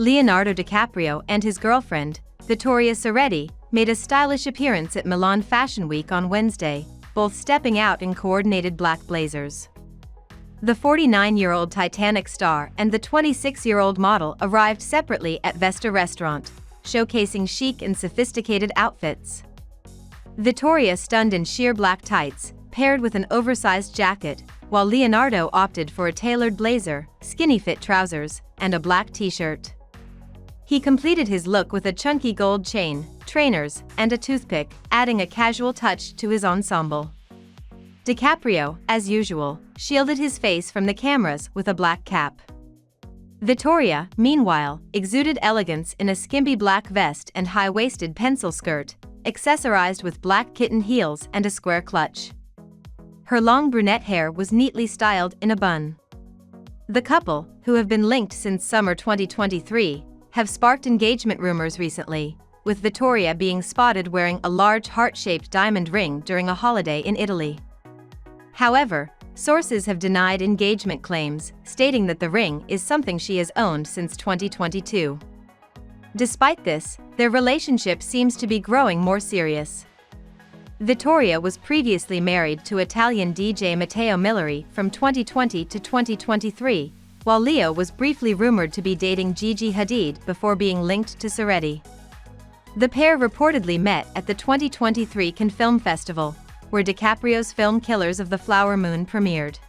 Leonardo DiCaprio and his girlfriend, Vittoria Ceretti, made a stylish appearance at Milan Fashion Week on Wednesday, both stepping out in coordinated black blazers. The 49-year-old Titanic star and the 26-year-old model arrived separately at Vesta Restaurant, showcasing chic and sophisticated outfits. Vittoria stunned in sheer black tights, paired with an oversized jacket, while Leonardo opted for a tailored blazer, skinny fit trousers, and a black t-shirt. He completed his look with a chunky gold chain, trainers, and a toothpick, adding a casual touch to his ensemble. DiCaprio, as usual, shielded his face from the cameras with a black cap. Vittoria, meanwhile, exuded elegance in a skimpy black vest and high-waisted pencil skirt, accessorized with black kitten heels and a square clutch. Her long brunette hair was neatly styled in a bun. The couple, who have been linked since summer 2023, have sparked engagement rumors recently, with Vittoria being spotted wearing a large heart-shaped diamond ring during a holiday in Italy. However, sources have denied engagement claims, stating that the ring is something she has owned since 2022. Despite this, their relationship seems to be growing more serious. Vittoria was previously married to Italian DJ Matteo Milleri from 2020 to 2023, while Leo was briefly rumored to be dating Gigi Hadid before being linked to Ceretti. The pair reportedly met at the 2023 Cannes Film Festival, where DiCaprio's film Killers of the Flower Moon premiered.